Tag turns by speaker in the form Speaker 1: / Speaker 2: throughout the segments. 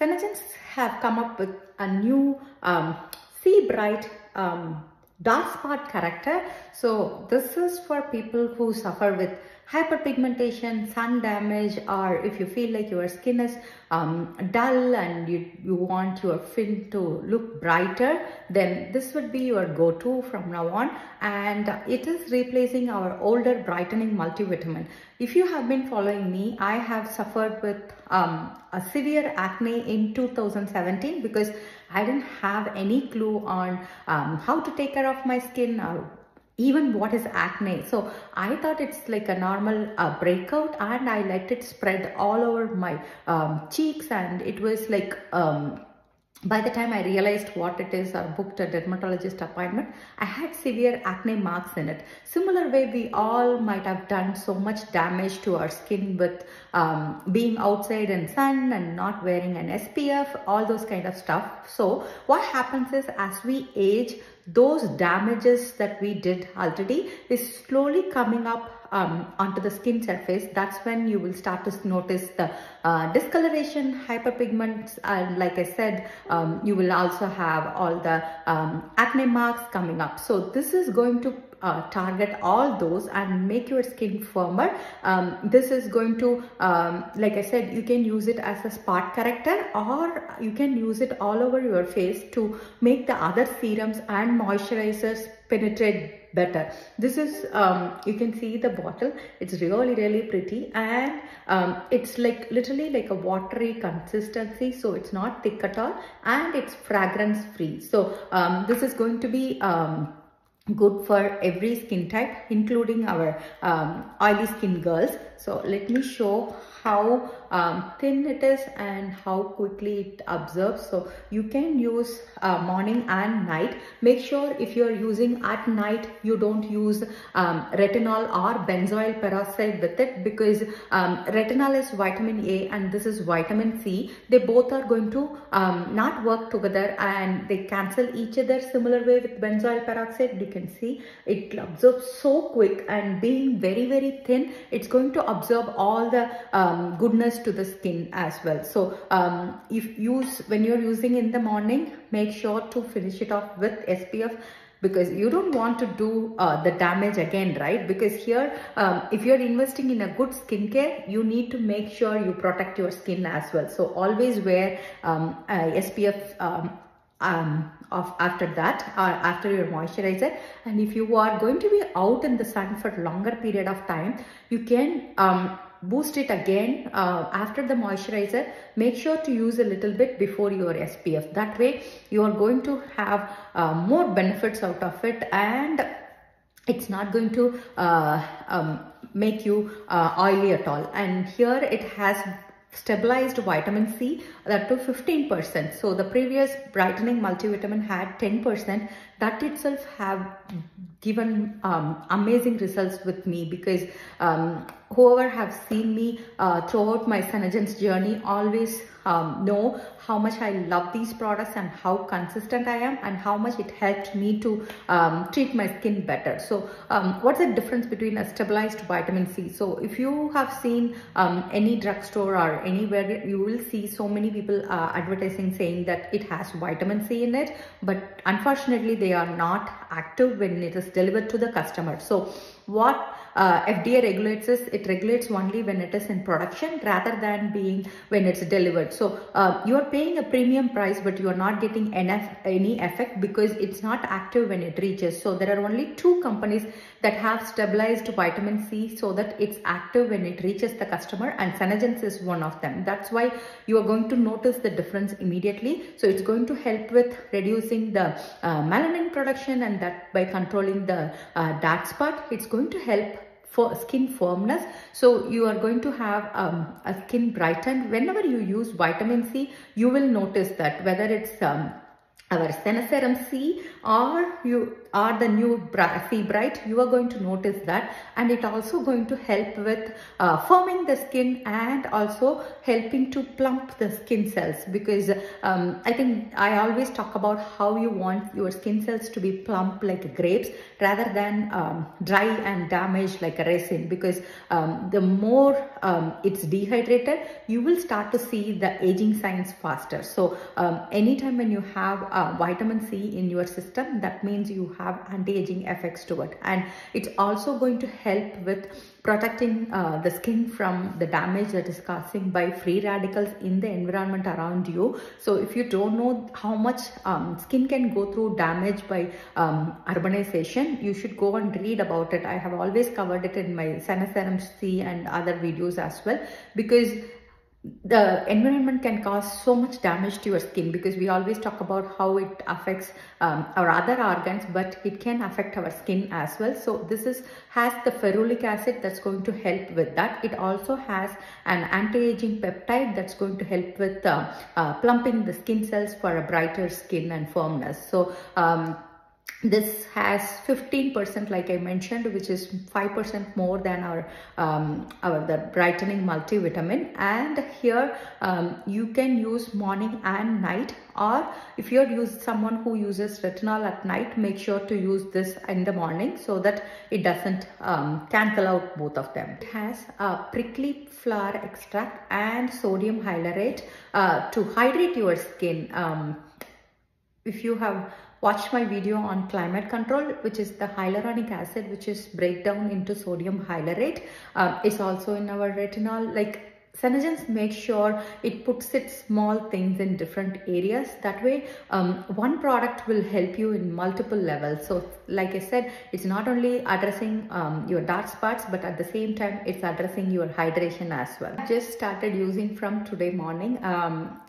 Speaker 1: SeneGence have come up with a new um, C-Bright um, dark spot corrector. So this is for people who suffer with hyperpigmentation, sun damage, or if you feel like your skin is um, dull and you, you want your skin to look brighter, then this would be your go-to from now on. And it is replacing our older brightening multivitamin. If you have been following me, I have suffered with um, a severe acne in 2017 because I didn't have any clue on um, how to take care of my skin or even what is acne. So I thought it's like a normal uh, breakout and I let it spread all over my um, cheeks and it was like um, by the time I realized what it is or booked a dermatologist appointment, I had severe acne marks in it. Similar way, we all might have done so much damage to our skin with um, being outside in sun and not wearing an SPF, all those kind of stuff. So what happens is as we age, those damages that we did already is slowly coming up um, onto the skin surface, that's when you will start to notice the uh, discoloration, hyperpigments, and like I said, um, you will also have all the um, acne marks coming up. So this is going to uh, target all those and make your skin firmer. Um, this is going to, um, like I said, you can use it as a spot corrector or you can use it all over your face to make the other serums and moisturizers penetrate better. This is, um, you can see the bottle. It's really, really pretty and um, it's like literally like a watery consistency. So it's not thick at all and it's fragrance free. So um, this is going to be um, good for every skin type including our um, oily skin girls so let me show how um, thin it is and how quickly it absorbs. So you can use uh, morning and night. Make sure if you're using at night you don't use um, retinol or benzoyl peroxide with it because um, retinol is vitamin A and this is vitamin C. They both are going to um, not work together and they cancel each other similar way with benzoyl peroxide. You can see it absorbs so quick and being very very thin it's going to absorb all the um, goodness to the skin as well. So um, if use when you're using in the morning, make sure to finish it off with SPF because you don't want to do uh, the damage again right because here um, if you're investing in a good skincare you need to make sure you protect your skin as well so always wear um, SPF um, um, of after that or after your moisturizer. And if you are going to be out in the sun for longer period of time you can um, boost it again uh, after the moisturizer. Make sure to use a little bit before your SPF that way you are going to have uh, more benefits out of it and it's not going to uh, um, make you uh, oily at all. And here it has stabilized vitamin C that to 15%. So the previous brightening multivitamin had 10%. That itself have given um, amazing results with me because um, whoever have seen me uh, throughout my SeneGence journey always um, know how much I love these products and how consistent I am and how much it helped me to um, treat my skin better. So um, what's the difference between a stabilized vitamin C? So if you have seen um, any drugstore or anywhere, you will see so many people uh, advertising saying that it has vitamin C in it, but unfortunately they are not active when it is delivered to the customer. So what uh, FDA regulates is it regulates only when it is in production rather than being when it's delivered. So uh, you are paying a premium price but you are not getting enough, any effect because it's not active when it reaches. So there are only two companies that have stabilized vitamin C so that it's active when it reaches the customer and SeneGence is one of them. That's why you are going to notice the difference immediately. So it's going to help with reducing the uh, melanin production and that by controlling the uh, dark spot, it's going to help for skin firmness. So you are going to have um, a skin brightened. Whenever you use vitamin C you will notice that whether it's um, our Serum C or you are the new C Bright, you are going to notice that. And it also going to help with uh, firming the skin and also helping to plump the skin cells. Because um, I think I always talk about how you want your skin cells to be plump like grapes rather than um, dry and damaged like a resin. Because um, the more um, it's dehydrated, you will start to see the aging signs faster. So um, anytime when you have uh, vitamin C in your system, that means you have anti-aging effects to it. And it's also going to help with protecting uh, the skin from the damage that is causing by free radicals in the environment around you. So if you don't know how much um, skin can go through damage by um, urbanization, you should go and read about it. I have always covered it in my Serum C and other videos as well because the environment can cause so much damage to your skin because we always talk about how it affects um, our other organs but it can affect our skin as well. So this is has the ferulic acid that's going to help with that. It also has an anti-aging peptide that's going to help with uh, uh, plumping the skin cells for a brighter skin and firmness. So um, this has 15% like I mentioned which is 5% more than our um, our the brightening multivitamin and here um, you can use morning and night or if you're use someone who uses retinol at night make sure to use this in the morning so that it doesn't um, cancel out both of them. It has a prickly flower extract and sodium hyalurate uh, to hydrate your skin. Um, if you have watched my video on climate control which is the hyaluronic acid which is breakdown into sodium hyalurate uh, is also in our retinol like SeneGence make sure it puts its small things in different areas. That way, um, one product will help you in multiple levels. So, like I said, it's not only addressing um, your dark spots, but at the same time, it's addressing your hydration as well. I just started using from today morning. Um,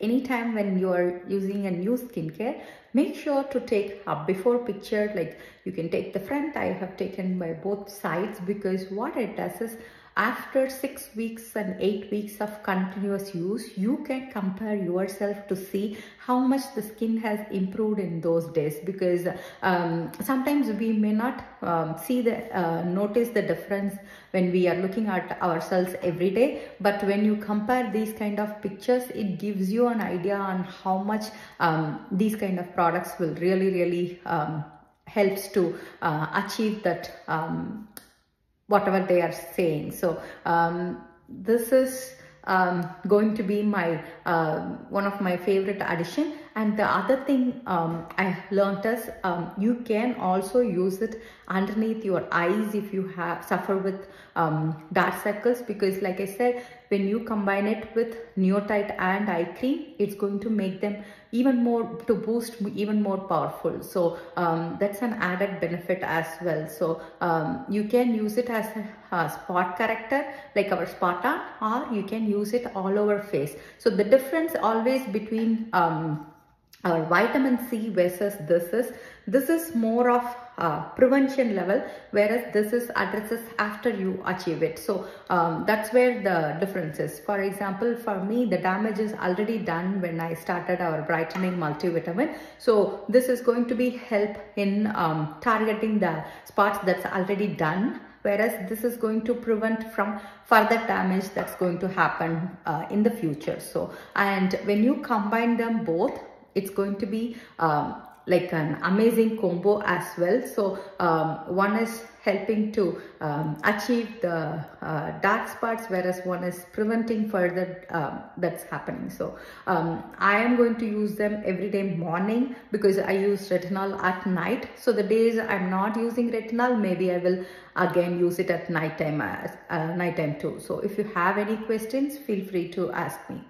Speaker 1: anytime when you are using a new skincare make sure to take a before picture. Like you can take the front. I have taken by both sides because what it does is after six weeks and eight weeks of continuous use, you can compare yourself to see how much the skin has improved in those days because um, sometimes we may not um, see the uh, notice the difference when we are looking at ourselves every day. But when you compare these kind of pictures it gives you an idea on how much um, these kind of products will really really um, helps to uh, achieve that um, whatever they are saying. So um, this is um, going to be my uh, one of my favorite addition and the other thing um, I learned is um, you can also use it underneath your eyes if you have suffer with um, dark circles because like I said when you combine it with Neotite and eye cream it's going to make them even more to boost even more powerful. So um, that's an added benefit as well. So um, you can use it as a, a spot corrector like our spot on or you can use it all over face. So the difference always between um, our vitamin C versus this is this is more of uh, prevention level whereas this is addresses after you achieve it. So um, that's where the difference is. For example for me the damage is already done when I started our brightening multivitamin. So this is going to be help in um, targeting the spots that's already done whereas this is going to prevent from further damage that's going to happen uh, in the future. So and when you combine them both it's going to be um, like an amazing combo as well. So um, one is helping to um, achieve the uh, dark spots whereas one is preventing further um, that's happening. So um, I am going to use them every day morning because I use retinol at night. So the days I'm not using retinol maybe I will again use it at night time as uh, night time too. So if you have any questions feel free to ask me